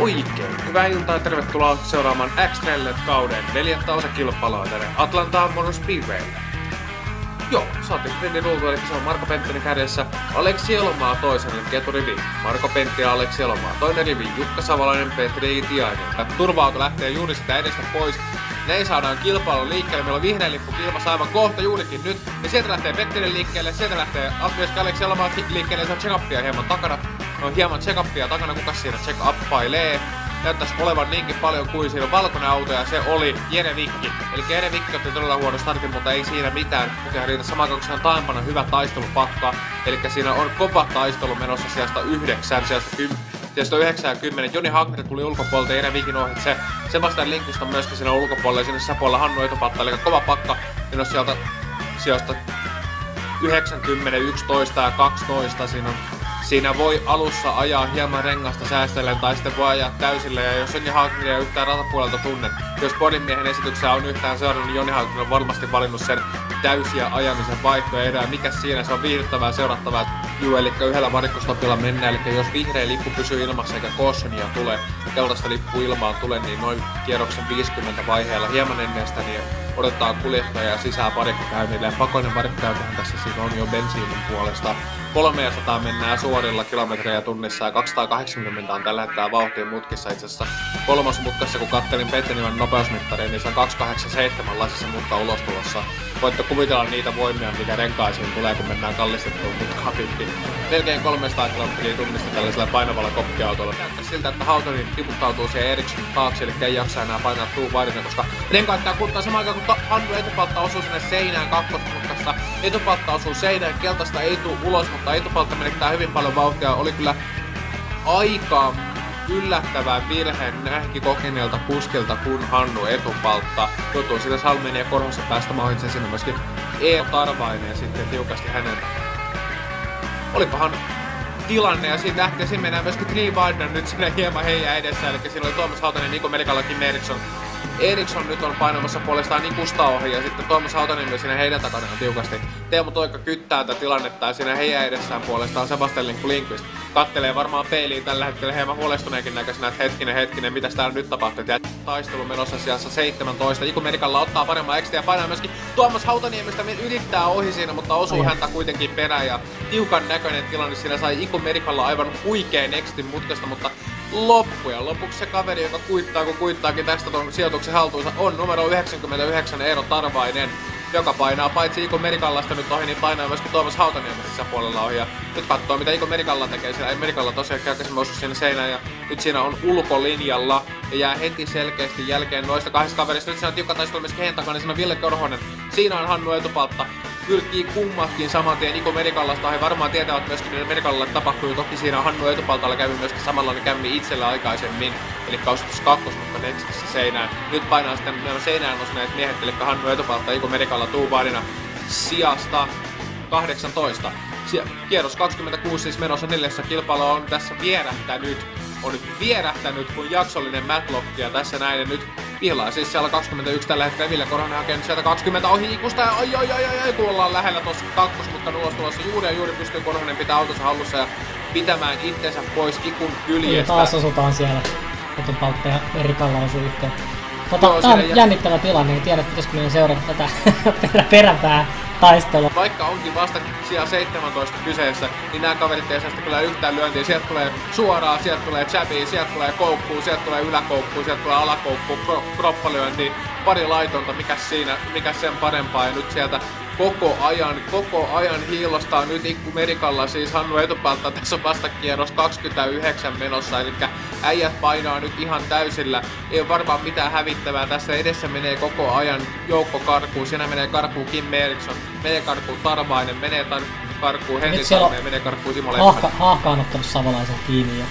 Oikein hyvää iltaa ja tervetuloa seuraamaan x kauden neljättä osa kilpailua tänne Atlantaan Motor Speedwaylle. Joo, saatiin Frendi Rultu, eli se on Marko Penttinen kädessä. Aleksi Elomaa toisen, eli eturivi. Marko Pentti ja Aleksi Elomaa. Toinen rivi, Jukka Savalainen, Petri Tiainen. Turva-auto lähtee juuri sitä edestä pois. Näin saadaan kilpailu liikkeelle. Meillä on vihreä lippu kilmassa aivan kohta juurikin nyt. Ja sieltä lähtee Pettinen liikkeelle, sieltä lähtee myöskin Aleksi Elomaa liikkeelle. Se on check hieman takana. On hieman check takana, kuka siinä check uppailee näyttäisi olevan niinkin paljon kuin siinä on valkoinen auto ja se oli Jere Vikki. Eli Jere Vikki otti todella huono startin, mutta ei siinä mitään. Kukaan riitä samaan kuin se on taimpana hyvä taistelupakka. Eli siinä on kova taistelu menossa sijasta 9, sijasta 10. Sijasta 9 ja 10. Joni Hagner tuli ulkopuolelta Jere Vikin ohitse. Sebastian Linkvist on myöskin siinä ulkopuolella ja sinne Sapolla Hannu etupatta. Eli kova pakka menossa sieltä sijasta 90, 11 ja 12. Siinä on Siinä voi alussa ajaa hieman rengasta säästellen tai sitten voi ajaa täysillä ja jos Joni Haukneria yhtään ratapuolelta tunnet, jos Podinmiehen esityksessä on yhtään seurannut, niin Joni Haukner on varmasti valinnut sen täysiä ajamisen vaihtoehdoja. Mikä siinä se on viihdyttävää seurattavaa. Juu, eli yhdellä varikkostopilla mennään, eli jos vihreä lippu pysyy ilmassa eikä cautionia tule, keltaista lippu ilmaan tule, niin noin kierroksen 50 vaiheella hieman ennen sitä, niin odotetaan kuljettajaa sisään varikkokäynnille. Ja pakollinen varikkokäyntihän tässä siinä on jo bensiinin puolesta. 300 mennään suorilla kilometrejä tunnissa ja 280 on tällä hetkellä vauhtiin mutkissa itse asiassa kolmas mutkassa, kun kattelin Pettinivan nopeusmittariin, niin se on 287 laisessa mutka ulostulossa. Voitte kuvitella niitä voimia, mikä renkaisiin tulee, kun mennään kallistettuun mutkaa pitkin. Melkein 300 kilometriä tunnista tällaisella painavalla koppiautolla. Näyttää siltä, että Hautonin tiputtautuu siihen Eriksson taakse, eli ei jaksa enää painaa tuu vaadina, koska renkaat kuluttaa samaan aikaan, kun Hannu etupaltta osuu sinne seinään kakkosmutkassa. Etupaltta osuu seinään, keltaista ei tuu ulos, mutta etupaltta menettää hyvin paljon vauhtia. Oli kyllä aika yllättävää virheen nähki kokeneelta kuskilta, kun Hannu etupaltta joutuu sitä Salminen ja Korhosen päästä mahdollisesti sinne myöskin E. Tarvainen sitten tiukasti hänen olikohan tilanne ja siitä lähtee siinä mennään myöskin Tree Wardner nyt sinne hieman heidän edessä, eli oli Tuomas Hautanen, Niko Merikalla, Kim Eriksson nyt on painamassa puolestaan Nikusta ohi ja sitten Tuomas Hautanen siinä heidän takana on tiukasti. Teemu Toikka kyttää tätä tilannetta ja siinä heidän edessään puolestaan Sebastian Linkku Linkvist kattelee varmaan peiliin tällä hetkellä hieman huolestuneenkin näköisenä, että hetkinen, hetkinen, mitä täällä nyt tapahtuu. Ja taistelu menossa sijassa 17. Iku Merikalla ottaa paremman extra ja painaa myöskin Tuomas Hautaniemestä yrittää ohi siinä, mutta osuu häntä kuitenkin perään ja tiukan näköinen tilanne. Siinä sai Iku Merikalla aivan huikeen extin mutkasta, mutta loppuja. Lopuksi se kaveri, joka kuittaa, kun kuittaakin tästä tuon sijoituksen haltuunsa, on numero 99 Eero Tarvainen, joka painaa paitsi Iko Merikallasta nyt ohi, niin painaa myöskin Tuomas Hautaniemen puolella ohi. Ja nyt katsoo, mitä Iko Merikalla tekee siellä. Ei Merikalla tosiaan aikaisemmin osu siinä seinään ja nyt siinä on ulkolinjalla ja jää heti selkeästi jälkeen noista kahdesta kaverista. Nyt siinä on tiukka taistelu myös kehen takana, niin siinä on Ville Korhonen. Siinä on Hannu etupaltta pyrkii kummatkin saman tien Niko Merikallasta. He varmaan tietävät myöskin, mitä Merikallalle tapahtuu. Toki siinä Hannu etupaltalla kävi myöskin samanlainen kämmi itsellä aikaisemmin. Eli kausitus kakkos, mutta Nextissä seinään. Nyt painaa sitten nämä seinään nousneet miehet, eli Hannu etupalta Niko Merikalla Tuubaarina sijasta 18. Kierros 26 siis menossa neljässä kilpailu on tässä vierähtänyt on nyt vierähtänyt kuin jaksollinen Matlock ja tässä näin nyt Pihla siis siellä 21 tällä hetkellä Ville Korhonen hakenut sieltä 20 ohi ikusta ja oi oi oi oi, oi kun ollaan lähellä tuossa kakkosmutkan ulostulossa juuri ja juuri pystyy Korhonen pitää autonsa hallussa ja pitämään itsensä pois ikun kyljestä. Taas asutaan siellä. Kotipaltta ja Erikalla osuu yhteen. Mutta Joo, tää on jä... jännittävä tilanne, en tiedä pitäisikö meidän seurata tätä perä, peräpää taistelua. Vaikka onkin vasta siellä 17 kyseessä, niin nämä kaverit ei saa kyllä yhtään lyöntiä. Sieltä tulee suoraa, sieltä tulee jabia, sieltä tulee koukkuu, sieltä tulee yläkoukkuu, sieltä tulee alakoukkuu, kroppalyöntiä, pari laitonta, mikä siinä, mikä sen parempaa. Ja nyt sieltä koko ajan, koko ajan hiilostaa nyt Ikku Merikalla, siis Hannu Etupalta, tässä on vasta kierros 29 menossa, eli äijät painaa nyt ihan täysillä, ei ole varmaan mitään hävittävää, tässä edessä menee koko ajan joukko karkuun, siinä menee karkuun Kim Eriksson, menee karkuun Tarvainen, menee tar- karkuun Henri Salme ja menee karkuun Simo Haahka, Haahka on ottanut savolaisen kiinni jo.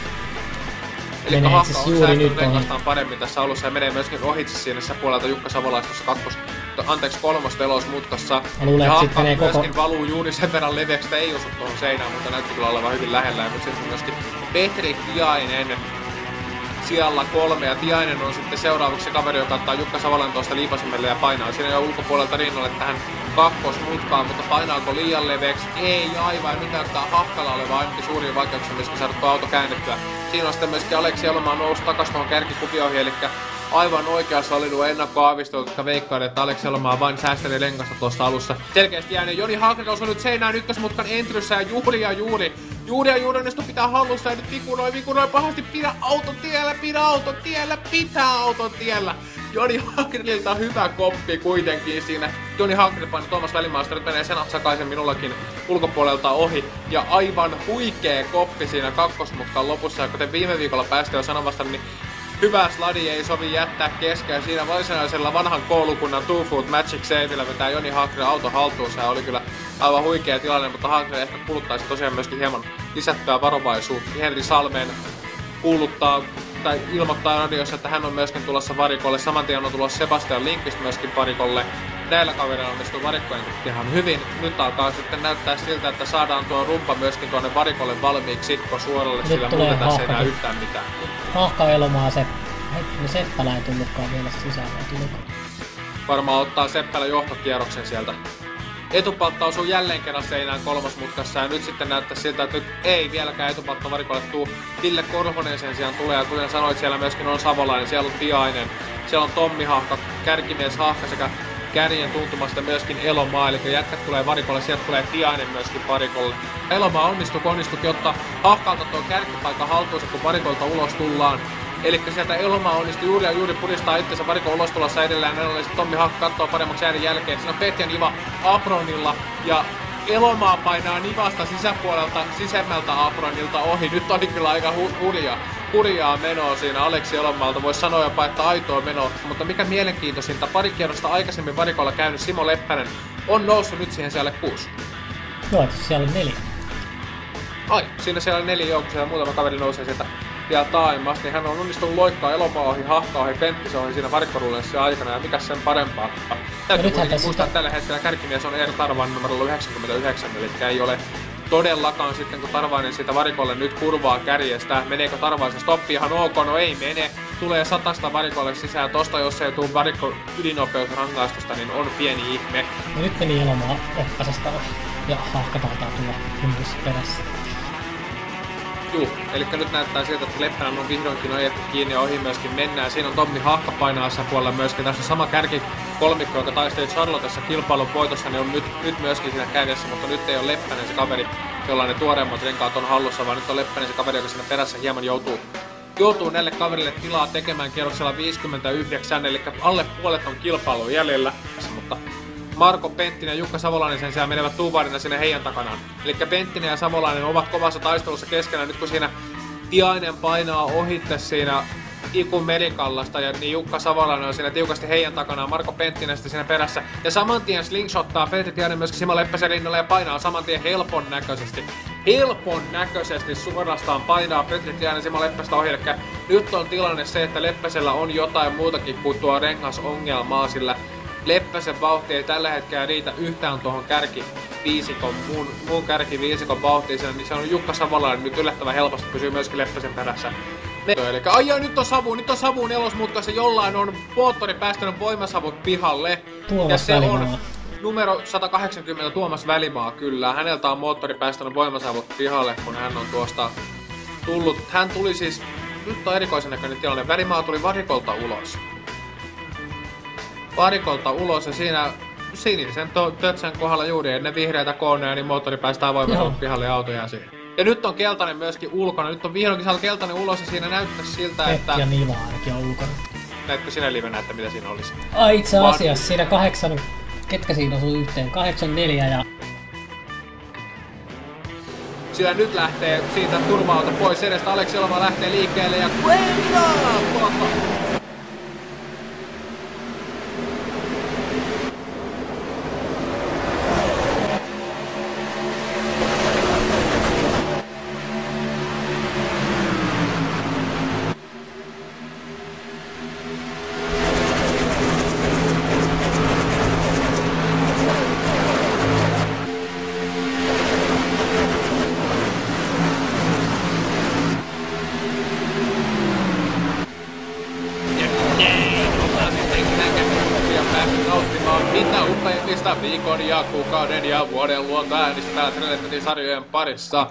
Eli Haakka siis on juuri nyt paremmin tässä alussa ja menee myöskin ohitse siinä puolelta Jukka Savolais tuossa kakkos, anteeksi kolmas velosmutkassa. Luulen, ja Haakka myöskin koko... valuu juuri sen verran leveäksi, että ei osu tuohon seinään, mutta näytti kyllä olevan hyvin lähellä. Ja sitten myöskin Petri Tiainen sijalla kolme ja Tiainen on sitten seuraavaksi se kaveri, joka ottaa Jukka Savolan tuosta liipasimelle ja painaa siinä jo ulkopuolelta rinnalle tähän kakkosmutkaan, mutta painaako liian leveäksi? Ei aivan, nyt näyttää Hakkala olevan ainakin suurin vaikeuksia myöskin saada auto käännettyä siinä on sitten myöskin Aleksi Elomaa noussut takas tuohon kärkikuvioihin, eli aivan oikeassa oli nuo ennakkoaavistelut, jotka veikkaan, että Aleksi Elomaa vain säästeli lenkasta tuossa alussa. Selkeästi jäänyt Joni Hagner on nyt seinään ykkösmutkan entryssä ja juuri ja juuri. Juuri ja juuri onnistu pitää hallussa ja nyt vikunoi, vikunoi pahasti, pidä auton tiellä, pidä auton tiellä, pitää auton tiellä. Joni Hagrililta hyvä koppi kuitenkin siinä. Joni Hagril painoi Tuomas Välimaasta, nyt menee senat sakaisin minullakin ulkopuolelta ohi. Ja aivan huikee koppi siinä kakkosmutkan lopussa. Ja kuten viime viikolla päästä jo sanomasta, niin hyvä sladi ei sovi jättää kesken. Siinä varsinaisella vanhan koulukunnan Two Foot Magic Saveillä vetää Joni Hagril auto haltuun. Se oli kyllä aivan huikea tilanne, mutta Hagril ehkä kuluttaisi tosiaan myöskin hieman lisättyä varovaisuutta. Henri Salmeen kuuluttaa tai ilmoittaa radiossa, että hän on myöskin tulossa varikolle. Saman tien on tulossa Sebastian Linkist myöskin varikolle. Näillä kavereilla onnistuu varikkojen ihan hyvin. Nyt alkaa sitten näyttää siltä, että saadaan tuo rumpa myöskin tuonne varikolle valmiiksi Sikko suoralle, Nyt sillä muuten tässä ei enää yhtään mitään. Hahka Elomaa se Hetkinen, Seppälä ei tullutkaan vielä sisään, tuliko? Varmaan ottaa Seppälä johtokierroksen sieltä etupaltta osuu jälleen kerran seinään kolmosmutkassa ja nyt sitten näyttää siltä, että nyt ei vieläkään etupaltta varikolle tuu. Ville Korhonen sen sijaan tulee ja kuten sanoit, siellä myöskin on Savolainen, siellä on Tiainen, siellä on Tommi Hahka, Kärkimies Hahka sekä kärjen tuntumasta myöskin Elomaa, eli jätkät tulee varikolle, sieltä tulee Tiainen myöskin varikolle. Elomaa onnistuu, onnistuu ottaa Hahkalta tuo kärkipaikan haltuunsa, kun varikolta ulos tullaan. Eli sieltä Elomaa onnistui juuri ja juuri puristaa itsensä varikon ulostulossa edelleen. Näin ollen Tommi Hakka katsoo paremmaksi äänen jälkeen. Siinä on Petja Niva Apronilla ja Elomaa painaa Nivasta sisäpuolelta sisemmältä Apronilta ohi. Nyt oli kyllä aika hu- hurjaa, hurjaa menoa siinä Aleksi Elomaalta. Voisi sanoa jopa, että aitoa menoa. Mutta mikä mielenkiintoisinta, pari kierrosta aikaisemmin varikolla käynyt Simo Leppänen on noussut nyt siihen siellä kuusi. Joo, siellä on neljä. Ai, siinä siellä on neljä joukkoa, siellä muutama kaveri nousee sieltä vielä taimasta, niin hän on onnistunut loikkaa elomaa ohi, hahkaa ohi, penttisen ohi siinä varikkorullessa aikana, ja mikä sen parempaa. Täytyy kuitenkin muistaa, että tällä hetkellä kärkimies on Eero Tarvan numero 99, eli ei ole todellakaan sitten, kun Tarvainen siitä varikolle nyt kurvaa kärjestä. Meneekö Tarvaisen stoppi ihan ok? No ei mene. Tulee satasta varikolle sisään. Tosta jos ei tule varikko ylinopeusrangaistusta, niin on pieni ihme. Ja nyt meni Elomaa Eppäsestä ohi. Ja hahka taitaa tulla perässä. Juu, eli nyt näyttää siltä, että Leppälän on vihdoinkin ajettu kiinni ja ohi myöskin mennään. Siinä on Tommi Hahka painaassa puolella myöskin. Tässä on sama kärki kolmikko, joka taisteli Charlottessa kilpailun voitossa, niin on nyt, nyt myöskin siinä kädessä, mutta nyt ei ole Leppänen se kaveri, jolla ne tuoreimmat renkaat on hallussa, vaan nyt on Leppänen se kaveri, joka siinä perässä hieman joutuu joutuu näille kaverille tilaa tekemään kierroksella 59, eli alle puolet on kilpailu jäljellä, mutta Marko Penttinen ja Jukka Savolainen sen sijaan menevät tuuvarina sinne heidän takanaan. Eli Penttinen ja Savolainen ovat kovassa taistelussa keskenään nyt kun siinä Tiainen painaa ohitte siinä Iku Merikallasta ja niin Jukka Savolainen on siinä tiukasti heidän takanaan, Marko Penttinen sitten siinä perässä. Ja saman tien slingshottaa Petri Tiainen myöskin Simo Leppäsen rinnalla ja painaa saman tien helpon näköisesti. Helpon näköisesti suorastaan painaa Petri Tiainen Simo Leppästä ohi. Eli nyt on tilanne se, että Leppäsellä on jotain muutakin kuin tuo rengasongelmaa, sillä Leppäsen vauhti ei tällä hetkellä riitä yhtään tuohon kärki viisikon, muun, muun kärki viisikon vauhtiin, niin se on Jukka Savolainen nyt yllättävän helposti pysyy myöskin Leppäsen perässä. Eli ai nyt on savu, nyt on savu nelosmutkassa, jollain on moottori päästänyt voimasavut pihalle. Tuomas ja se Välimaa. on numero 180 Tuomas Välimaa kyllä. Häneltä on moottori päästänyt voimasavut pihalle, kun hän on tuosta tullut. Hän tuli siis, nyt on erikoisen näköinen tilanne, Välimaa tuli varikolta ulos varikolta ulos ja siinä sinisen tötsän kohdalla juuri ennen vihreitä kooneja, niin moottori päästään voimalla pihalle ja auto jää siihen. Ja nyt on keltainen myöskin ulkona. Nyt on vihdoinkin saanut keltainen ulos ja siinä näyttää siltä, Pet että... ja Niva ainakin on ulkona. Näetkö sinä livenä, että mitä siinä olisi? Ai itse asiassa, siinä kahdeksan... Ketkä siinä osuu yhteen? Kahdeksan neljä ja... Sillä nyt lähtee siitä turvaalta pois edestä. Aleksi Eloma lähtee liikkeelle ja... Quenga! Viikon ja kuukauden ja vuoden luonto äänistä Trelletetin sarjojen parissa.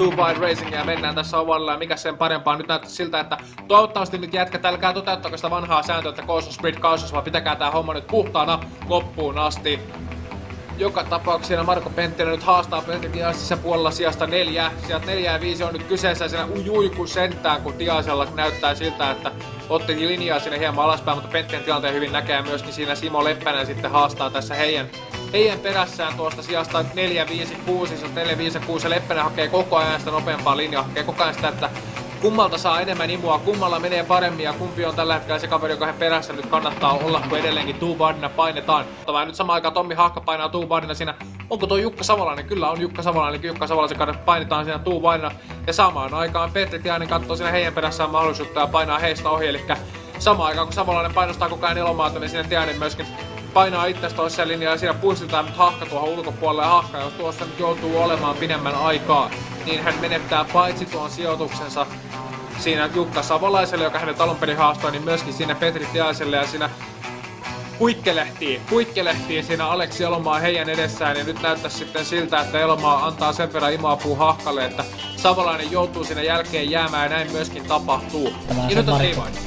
Wide Racingia ja mennään tässä ovalla ja mikä sen parempaa. Nyt näyttää siltä, että toivottavasti nyt jätkät älkää toteuttako sitä vanhaa sääntöä, että Cause Sprit Causes, vaan pitäkää tää homma nyt puhtaana loppuun asti joka tapauksessa Marko Penttinen nyt haastaa Petri Diasissa puolella sijasta neljä. Sieltä neljä ja viisi on nyt kyseessä siinä ujuiku sentään, kun Diasella näyttää siltä, että otti linjaa sinne hieman alaspäin, mutta Penttinen tilanteen hyvin näkee myöskin siinä Simo Leppänen sitten haastaa tässä heidän, heidän perässään tuosta sijasta 4, 5, 6, jos 4, 5, 6 Leppänen hakee koko ajan sitä nopeampaa linjaa, hakee koko ajan sitä, että kummalta saa enemmän imua, kummalla menee paremmin ja kumpi on tällä hetkellä se kaveri, joka he perässä nyt kannattaa olla, kun edelleenkin Tuubardina painetaan. Mutta nyt samaan aikaan Tommi Hahka painaa Tuubardina siinä. Onko tuo Jukka Savolainen? Kyllä on Jukka Savolainen, Jukka Savolaisen kanssa painetaan siinä Tuubardina. Ja samaan aikaan Petri Tiainen katsoo siinä heidän perässään mahdollisuutta ja painaa heistä ohi, eli samaan aikaan kun Savolainen painostaa koko ajan elomaata, niin siinä Tiainen myöskin painaa itse toisessa linjaa ja siinä puistetaan nyt Hahka tuohon ulkopuolelle ja Hahka, jos tuossa nyt joutuu olemaan pidemmän aikaa, niin hän menettää paitsi tuon sijoituksensa siinä Jukka Savolaiselle, joka hänet alun perin haastoi, niin myöskin siinä Petri Tiaiselle ja siinä huikkelehtii, huikkelehtii siinä Aleksi Elomaa heidän edessään ja nyt näyttää sitten siltä, että Elomaa antaa sen verran imaapuu Hahkalle, että Savolainen joutuu siinä jälkeen jäämään ja näin myöskin tapahtuu. Ja nyt on Marko.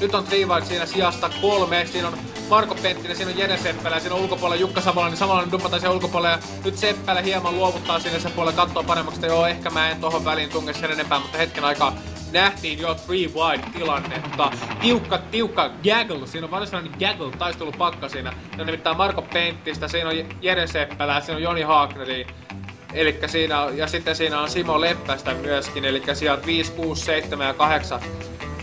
Nyt on Trivaid siinä sijasta kolme, siinä on Marko Penttinen, siinä on Jene Seppälä, siinä on ulkopuolella Jukka Savolainen, niin Savolainen dumpataan siellä ulkopuolella ja nyt Seppälä hieman luovuttaa sinne sen puolelle, katsoo paremmaksi, että joo, ehkä mä en tohon väliin tunge sen enempää, mutta hetken aikaa nähtiin jo three wide tilannetta. Tiukka, tiukka gaggle, siinä on varsinainen gaggle taistelupakka siinä. Se on nimittäin Marko Penttistä, siinä on Jere Seppälä, siinä on Joni Haagneri. Eli siinä, ja sitten siinä on Simo Leppästä myöskin, eli sieltä 5, 6, 7 ja 8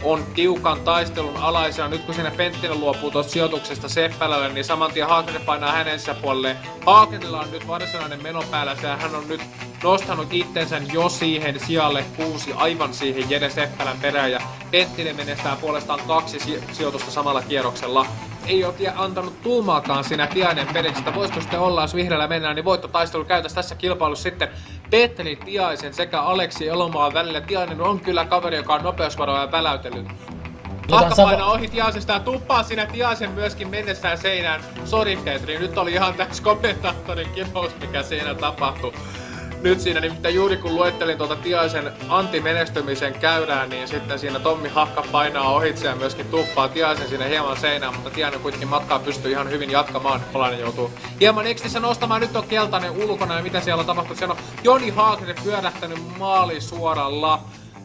on tiukan taistelun alaisena. Nyt kun siinä Penttinen luopuu tuosta sijoituksesta Seppälälle, niin saman tien Haakinen painaa hänen sisäpuolelle. Haakenilla on nyt varsinainen meno päällä, ja hän on nyt nostanut itsensä jo siihen sijalle kuusi, aivan siihen Jere Seppälän perään, ja Penttinen menestää puolestaan kaksi si- sijoitusta samalla kierroksella. Ei ole antanut tuumaakaan siinä Tiainen periksi, että voisiko sitten olla, jos vihreällä mennään, niin voittotaistelu käytäisiin tässä kilpailussa sitten Petteri Tiaisen sekä Aleksi Elomaan välillä. Tiainen on kyllä kaveri, joka on nopeusvaroja väläytellyt. Savo- painaa ohi Tiaisesta ja tuppaa sinä Tiaisen myöskin mennessään seinään. Sori Petri, nyt oli ihan täys kommentaattorin kipous, mikä siinä tapahtui. Nyt siinä nimittäin juuri kun luettelin tuota Tiaisen antimenestymisen käyrää, niin sitten siinä Tommi Hahka painaa ohitse ja myöskin tuppaa Tiaisen sinne hieman seinään, mutta Tiainen kuitenkin matkaa pystyy ihan hyvin jatkamaan. Polainen joutuu hieman ekstissä nostamaan, nyt on keltainen ulkona ja mitä siellä on tapahtunut. Siellä on Joni Haakner pyörähtänyt maali suoralla.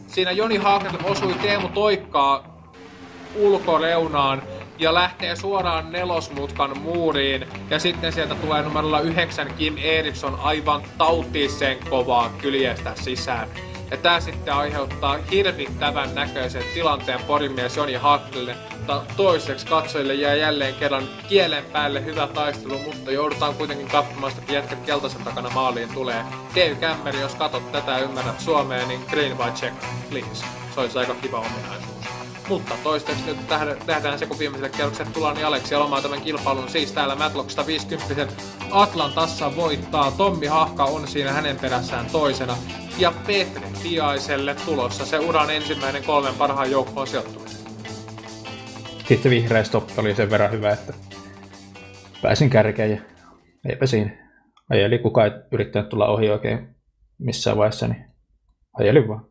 Siinä Joni Haakner osui Teemu Toikkaa ulkoreunaan ja lähtee suoraan nelosmutkan muuriin. Ja sitten sieltä tulee numerolla 9 Kim Eriksson aivan tautisen kovaa kyljestä sisään. Ja tää sitten aiheuttaa hirvittävän näköisen tilanteen porimies Joni Haaknille. Mutta toiseksi katsojille jää jälleen kerran kielen päälle hyvä taistelu, mutta joudutaan kuitenkin katsomaan sitä, että keltaisen takana maaliin tulee. Dave Kämmeri, jos katot tätä ja ymmärrät Suomea, niin green by check, please. Se olisi aika kiva ominaisuus. Mutta toistaiseksi nyt nähdään se, kun viimeiselle kierrokselle tullaan, niin Aleksi Alomaa tämän kilpailun siis täällä Matlock 150 Atlantassa voittaa. Tommi Hahka on siinä hänen perässään toisena. Ja Petri Tiaiselle tulossa se uran ensimmäinen kolmen parhaan joukkoon sijoittuminen. Sitten vihreä stoppi oli sen verran hyvä, että pääsin kärkeen ja eipä siinä. Ajeli kukaan ei yrittänyt tulla ohi oikein missään vaiheessa, niin ajelin vaan.